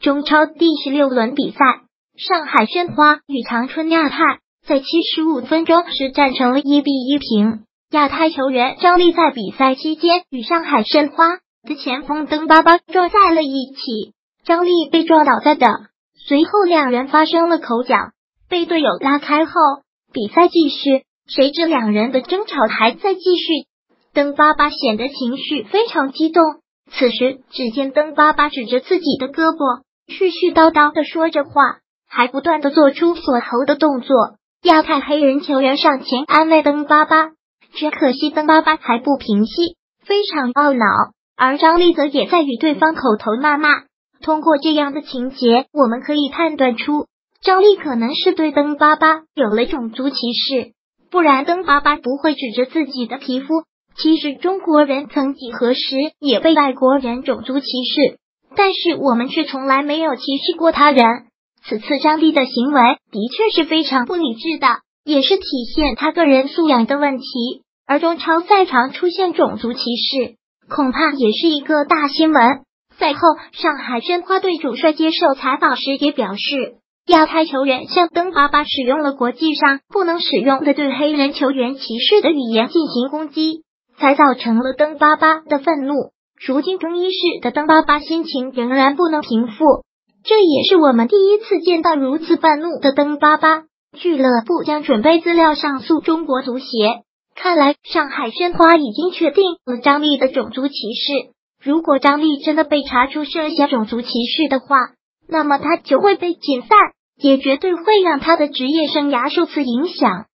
中超第十六轮比赛，上海申花与长春亚泰在七十五分钟时战成了一比一平。亚太球员张力在比赛期间与上海申花的前锋登巴巴撞在了一起，张力被撞倒在地，随后两人发生了口角，被队友拉开后，比赛继续。谁知两人的争吵还在继续，登巴巴显得情绪非常激动。此时，只见登巴巴指着自己的胳膊。絮絮叨叨的说着话，还不断的做出锁喉的动作。亚太黑人球员上前安慰登巴巴，只可惜登巴巴还不平息，非常懊恼。而张丽则也在与对方口头谩骂。通过这样的情节，我们可以判断出张丽可能是对登巴巴有了种族歧视，不然登巴巴不会指着自己的皮肤。其实中国人曾几何时也被外国人种族歧视。但是我们却从来没有歧视过他人。此次张帝的行为的确是非常不理智的，也是体现他个人素养的问题。而中超赛场出现种族歧视，恐怕也是一个大新闻。赛后，上海申花队主帅接受采访时也表示，亚太球员向登巴巴使用了国际上不能使用的对黑人球员歧视的语言进行攻击，才造成了登巴巴的愤怒。如今更衣室的登巴巴心情仍然不能平复，这也是我们第一次见到如此愤怒的登巴巴。俱乐部将准备资料上诉中国足协。看来上海申花已经确定了张力的种族歧视。如果张力真的被查出涉嫌种族歧视的话，那么他就会被解散，也绝对会让他的职业生涯受此影响。